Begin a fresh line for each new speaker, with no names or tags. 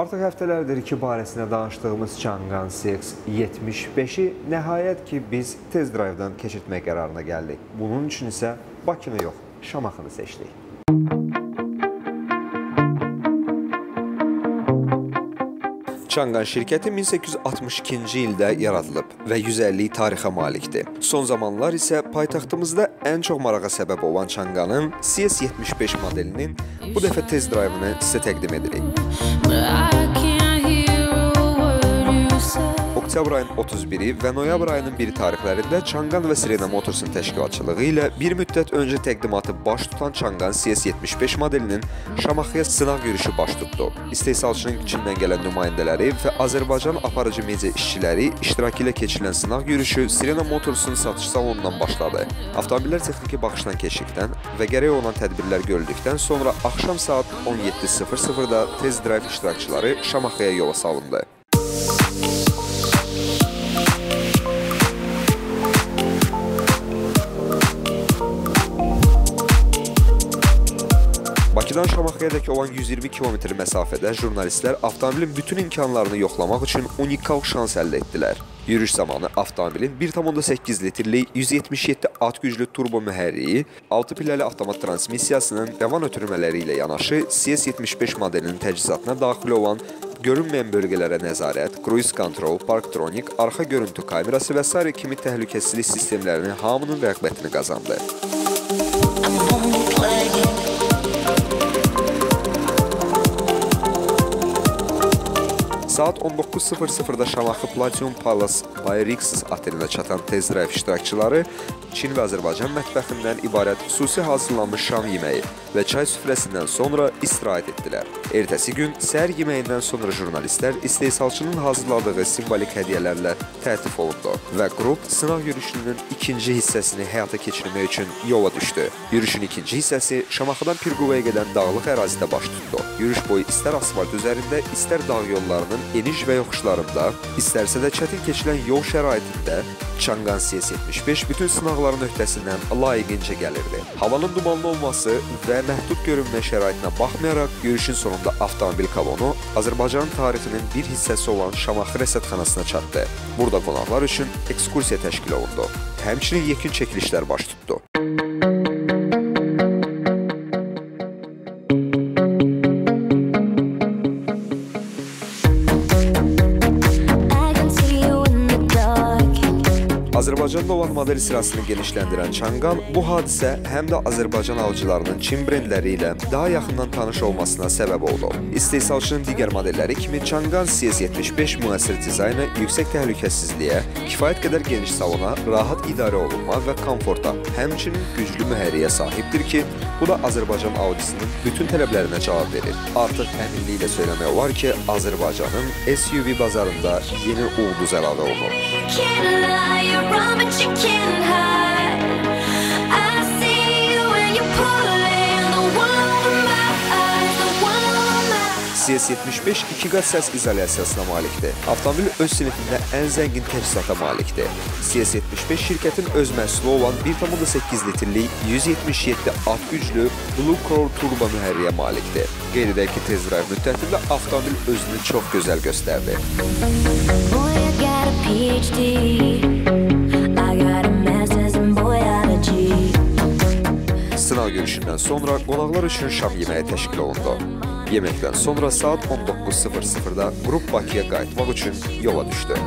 Artıq həftələrdir ki, barəsində danışdığımız Chang'an CX-75-i nəhayət ki, biz tez drive'dan keçirtmək qərarına gəldik. Bunun üçün isə Bakını yox, Şamaxını seçdik. Çanqan şirkəti 1862-ci ildə yaradılıb və 150 illik tarixə malikdir. Son zamanlar isə paytaxtımızda ən çox marağa səbəb olan Çanqanın CS75 modelinin bu dəfə test drive-ını sizə təqdim edirik. Oktyabr ayının 31-i və noyabr ayının 1 tarixlərində Çanqan və Sirena Motorsun təşkilatçılığı ilə bir müddət öncə təqdimatı baş tutan Çanqan CS75 modelinin Şamaxıya sınaq yürüyüşü baş tutdu. İstehsalçının Çindən gələn nümayəndələri və Azərbaycan aparıcı media işçiləri iştirakı ilə keçirilən sınaq yürüyüşü Sirena Motorsun satış salonundan başladı. Avtomobillər texniki baxışdan keçdikdən və gərək olan tədbirlər görüldükdən sonra axşam saat 17:00-da test drive iştirakçıları Şamaxıya yola salındı. Bakıdan Şamaxıyadək olan 120 kilometr məsafədə jurnalistlər avtomobilin bütün imkanlarını yoxlamaq üçün unikal şans əldə etdilər. Yürüyüş zamanı avtomobilin 1.8 litrlik 177 at güclü turbo mühərriyi, 6 pilləli avtomat transmissiyasının rəvan ötürmələri ilə yanaşı CS75 modelinin təchizatına daxil olan görünməyən bölgələrə nəzarət, cruise control, parktronik, arxa görüntü kamerası və s. kimi təhlükəsizlik sistemlərinin hamının rəğbətini qazandı. Saat 19:00-da Şamaxı Platinum Palace by Rixis otelinə çatan tez drive iştirakçıları Çin və Azərbaycan mətbəxindən ibarət xüsusi hazırlanmış şam yeməyi və çay süfrəsindən sonra istirahət etdilər. Ertəsi gün səhər yeməyindən sonra jurnalistlər istehsalçının hazırladığı simvolik hədiyyələrlə təltif olundu və qrup sınaq yürüyüşünün ikinci hissəsini həyata keçirmək üçün yola düşdü. Yürüyüşün ikinci hissəsi Şamaxıdan Pirquvaya gedən dağlıq ərazidə baş tutdu. Yürüyüş boyu istər asfalt üzərində, istər dağ yollarının eniş və yoxuşlarında, istərsə də çətin keçilən yol şəraitində Çanqan CS75 bütün sınaqların öhdəsindən layiqincə gəlirdi. Havanın dumanlı olması və məhdud görünmə şəraitinə baxmayaraq, yürüyüşün sonunda avtomobil kolonu Azərbaycan tarixinin bir hissəsi olan Şamaxı rəsədxanasına çatdı. Burada qonaqlar üçün ekskursiya təşkil olundu. Həmçinin yekun çəkilişlər baş tutdu. Azərbaycanda olan model sırasını genişləndirən Çanqan bu hadisə həm də Azərbaycan alıcılarının Çin brendləri ilə daha yaxından tanış olmasına səbəb oldu. İstehsalçının digər modelləri kimi Çanqan CS75 müəssir dizaynı yüksək təhlükəsizliyə, kifayət qədər geniş salona, rahat idarə olunma və komforta, həmçinin güclü mühərriyə sahibdir ki, bu da Azərbaycan audisinin bütün tələblərinə cavab verir. Artıq əminliklə söyləmək olar ki, Azərbaycanın SUV bazarında yeni ulduz əlavə olunub. Can't lie, you're wrong, but you can't hide. I see you when you're pulling the one over my eyes, the one over my CS75 2 qat səs izolyasiyasına malikdir. Avtomobil öz sinifində ən zəngin təchizata malikdir. CS75 şirkətin öz məhsulu olan 1.8 litrlik 177 at güclü Blue Core turbo mühərriyə malikdir. Qeyd edək ki, tez drive müddətində avtomobil özünü çox gözəl göstərdi. Boy, I got a PhD. Görüşündən sonra qonaqlar üçün şam yeməyi təşkil olundu. Yeməkdən sonra saat 19:00-da qrup Bakıya qayıtmaq üçün yola düşdü.